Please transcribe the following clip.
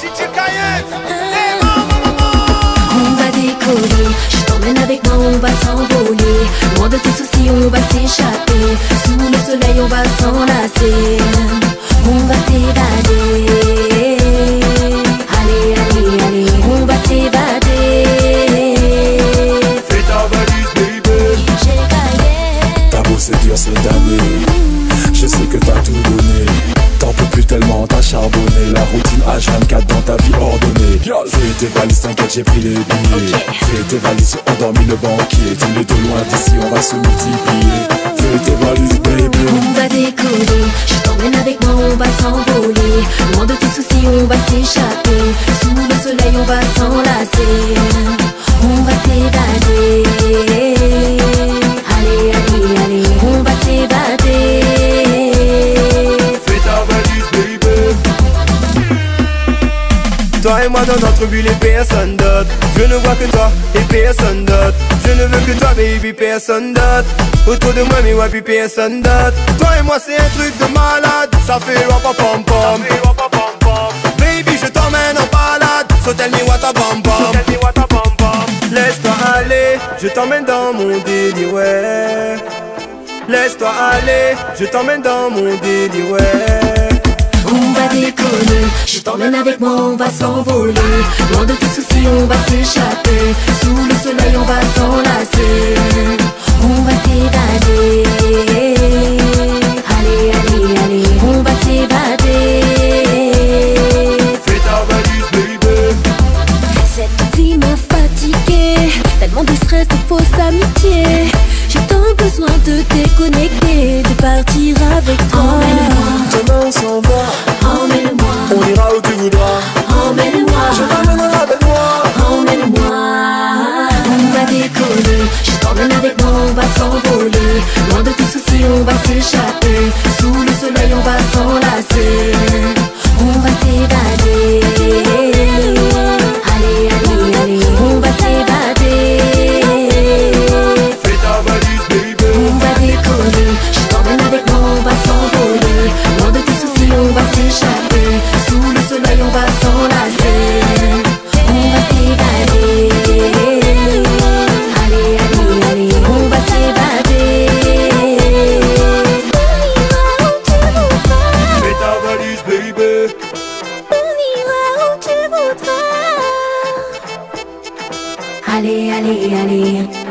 DJ Kayet, maman, maman. On va décoller, je t'emmène avec moi, on va s'envoler. Loin de tes soucis, on va s'échapper. Sous le soleil, on va s'enlacer. On va s'évader. Allez, allez, allez, on va s'évader. Fais ta valise, baby. T'as beau séduire cette année Je sais que t'as tout donné T'en peux plus tellement, t'as charbonné. La routine H24 dans ta vie ordonnée. Fais tes valises, t'inquiète j'ai pris les billets. Fais tes valises, endormi le banquier. Tous les deux loin d'ici, on va se multiplier. Fais tes valises baby. On va décoller, je t'emmène avec moi, on va s'envoler. Loin de tes soucis, on va s'échapper. Sous le soleil, on va s'enlacer. Et moi dans notre bulle et personne d'autre. Je ne vois que toi et personne d'autre. Je ne veux que toi baby, personne d'autre. Autour de moi mais ouais puis personne d'autre. Toi et moi c'est un truc de malade. Ça fait wap pom pom Baby je t'emmène en balade. So tell me what a bam bam Laisse-toi aller, je t'emmène dans mon délire ouais. Laisse-toi aller, je t'emmène dans mon délire ouais On va décoller, je t'emmène avec moi, on va s'envoler. Loin de tes soucis, on va s'échapper. Sous le soleil, on va s'enlacer. On va s'évader. Allez, allez, allez, on va s'évader. Fais ta valise baby Cette vie m'a fatiguée, tellement de stress, de fausse amitié. J'ai tant besoin de déconnecter, de partir avec toi. Emmène-moi, Demain on s'en va, Je t'emmène avec moi, on va s'envoler. Loin de tes soucis, on va s'échapper. علي علي علي.